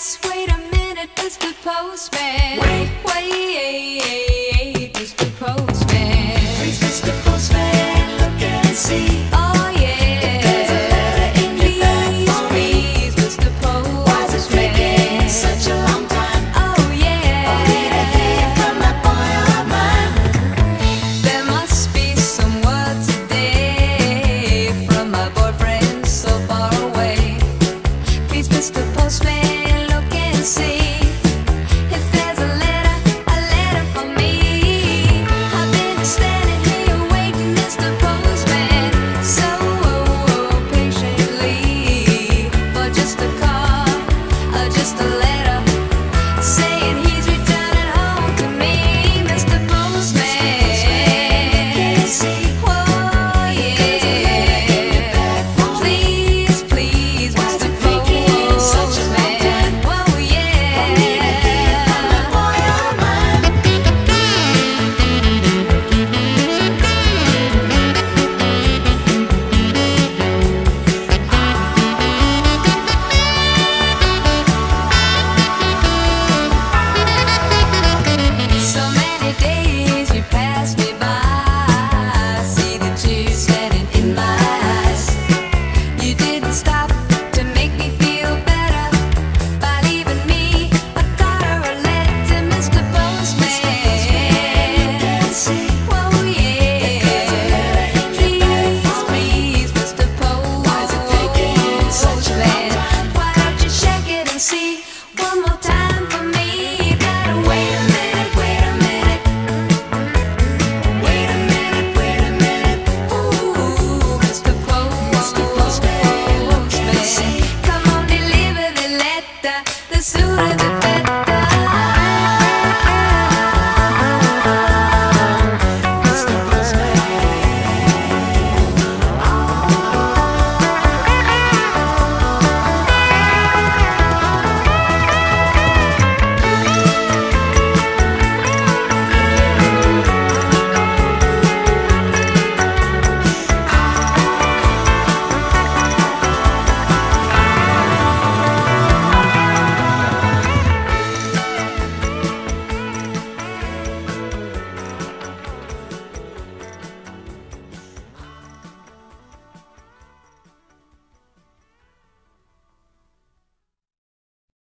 yes, wait a minute, Mr. postman. Wait, wait, it's Mr. postman. Please, Mr. Postman, look and see. Oh, yeah. There's a letter in your bag for me. Mr. Postman. Such a long time? Oh, yeah. Only to hear from that boy of mine. There must be some words today from my boyfriend so far away. Please, Mr. Postman. just a